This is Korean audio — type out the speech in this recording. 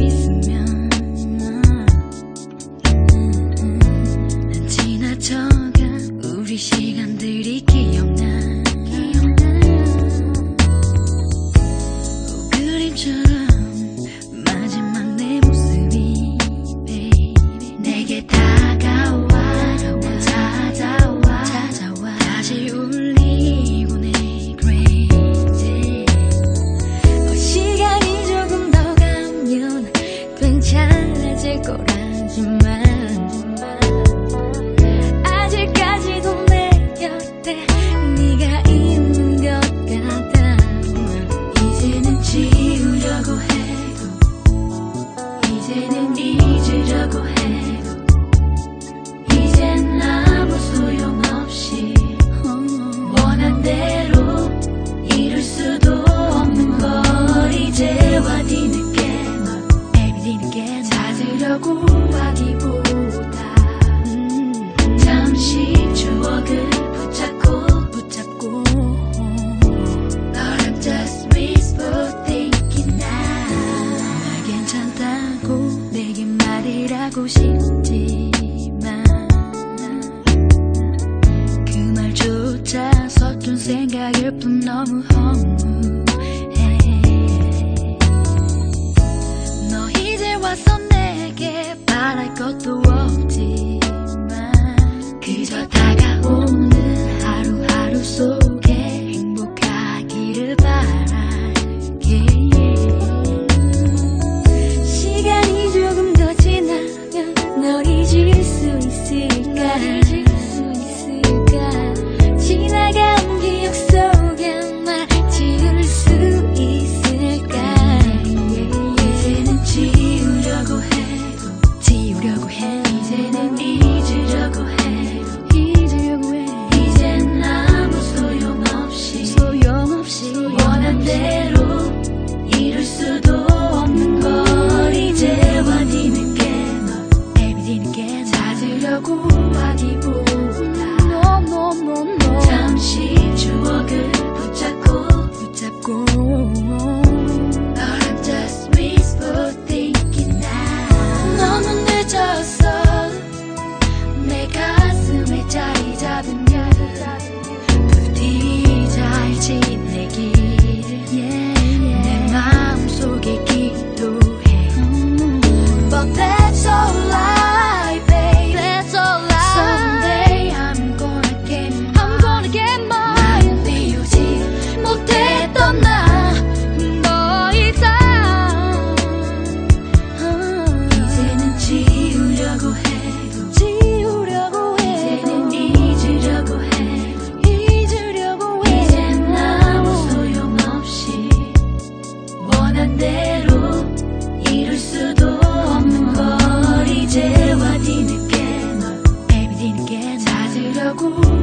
있으면 지나쳐가 우리 시간들이 기억 거라지만 싶지만 그 말조차 서툰 생각일 뿐 너무 허무. 자기보다 no, no, no, no. 잠시 Cùng